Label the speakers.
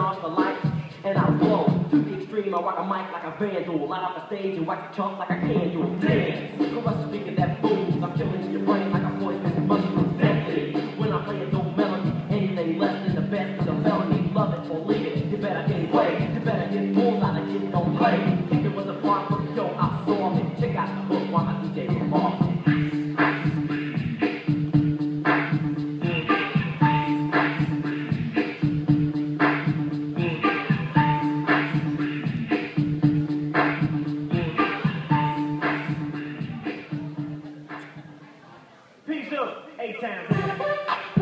Speaker 1: the lights, and I blow. To the extreme, I rock a mic like a vandal. Light up the stage and wax a chunk like a candle. Dance! Crush the speaker that booms. I'm killing your brain like a poisonous mushroom. Deadly. When I play a dope melody, anything less than the best is a felony. Love it or leave it. You better get away. You better get balls out of kids don't play.
Speaker 2: Up, A-Town.